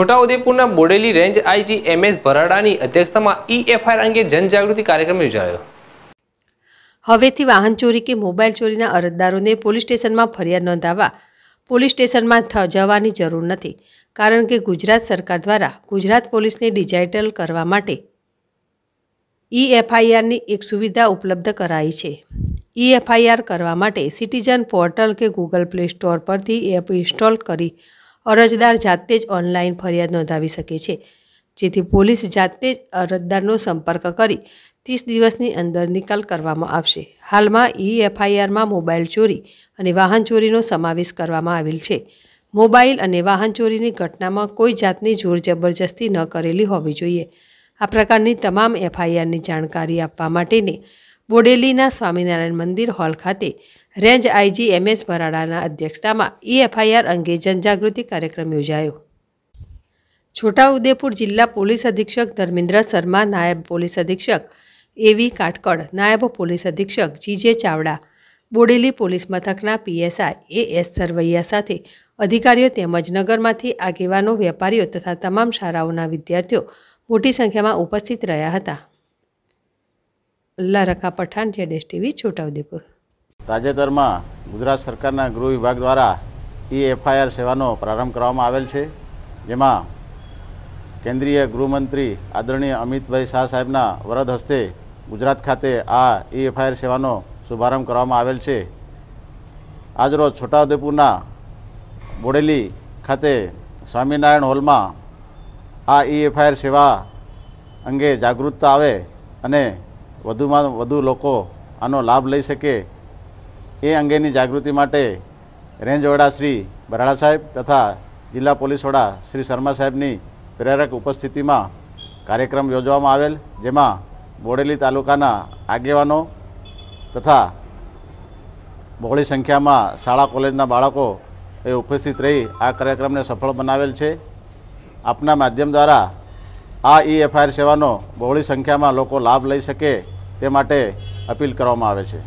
છોટાઉદેપુરના Bodeli range IG M S ભરાડાની અધ્યક્ષતામાં E FIR અંગે જનજાગૃતિ કાર્યક્રમ યોજાયો. હવેથી વાહન ચોરી કે મોબાઈલ ચોરીના અરજદારોને પોલીસ સ્ટેશનમાં ફરિયાદ નોંધાવવા પોલીસ સ્ટેશનમાં જવાની જરૂર નથી, કારણ કે ગુજરાત સરકાર દ્વારા ગુજરાત પોલીસને ડિજિટલ કરવા માટે ઈ એફઆઈઆરની એક સુવિધા ઉપલબ્ધ કરાઈ છે. ઈ એફઆઈઆર કરવા માટે સિટીઝન પોર્ટલ કે ગૂગલ પ્લે સ્ટોર પરથી એપ ઇન્સ્ટોલ કરી અરજદાર જાતે જ ઓનલાઈન ફરિયાદ નોંધાવી શકે છે. જેથી પોલીસ જાતે જ અરજદારનો સંપર્ક કરી ત્રીસ દિવસની અંદર નિકાલ કરવામાં આવશે. હાલમાં ઈ એફઆઈઆરમાં મોબાઈલ ચોરી અને વાહન ચોરીનો સમાવેશ કરવામાં આવેલ છે. મોબાઈલ અને વાહન ચોરીની ઘટનામાં કોઈ જાતની જોર જબરજસ્તી ન કરેલી હોવી જોઈએ. આ પ્રકારની તમામ એફઆઈઆરની જાણકારી આપવા માટેને બોડેલીના સ્વામિનારાયણ મંદિર હોલ ખાતે રેન્જ આઈજી એમ એસ ભરાડાના અધ્યક્ષતામાં ઈએફઆઈઆર એફઆઈઆર અંગે જનજાગૃતિ કાર્યક્રમ યોજાયો. છોટાઉદેપુર જિલ્લા પોલીસ અધિક્ષક ધર્મેન્દ્ર શર્મા, નાયબ પોલીસ અધિક્ષક એવી કાટકડ, નાયબ પોલીસ અધિક્ષક જીજે ચાવડા, બોડેલી પોલીસ મથકના પીએસઆઈ એ એસ સરવૈયા સાથે અધિકારીઓ તેમજ નગરમાંથી આગેવાનો, વેપારીઓ તથા તમામ શાળાઓના વિદ્યાર્થીઓ મોટી સંખ્યામાં ઉપસ્થિત રહ્યા હતા. અલ્લા રખા પઠાણ, જેડેશ ટીવી, છોટાઉદેપુર. તાજેતરમાં ગુજરાત સરકારના ગૃહ વિભાગ દ્વારા ઈ એફઆઈઆર સેવાનો પ્રારંભ કરવામાં આવેલ છે, જેમાં કેન્દ્રીય ગૃહમંત્રી આદરણીય અમિતભાઈ શાહ સાહેબના વરદ હસ્તે ગુજરાત ખાતે આ ઈ એફઆઈઆર સેવાનો શુભારંભ કરવામાં આવેલ છે. આજરોજ છોટાઉદેપુરના બોડેલી ખાતે સ્વામિનારાયણ હોલમાં આ ઈ એફઆઈઆર સેવા અંગે જાગૃતતા આવે અને વધુમાં વધુ લોકો આનો લાભ લઈ શકે એ અંગેની જાગૃતિ માટે રેન્જ વડા શ્રી બરાડા સાહેબ તથા જિલ્લા પોલીસ વડા શ્રી શર્મા સાહેબની પ્રેરક ઉપસ્થિતિમાં કાર્યક્રમ યોજવામાં આવેલ, જેમાં બોડેલી તાલુકાના આગેવાનો તથા બહોળી સંખ્યામાં શાળા કોલેજના બાળકો એ ઉપસ્થિત રહી આ કાર્યક્રમને સફળ બનાવેલ છે. આપના માધ્યમ દ્વારા આ ઈ એફઆઈઆર સેવાનો બહોળી સંખ્યામાં લોકો લાભ લઈ શકે તે માટે અપીલ કરવામાં આવે છે.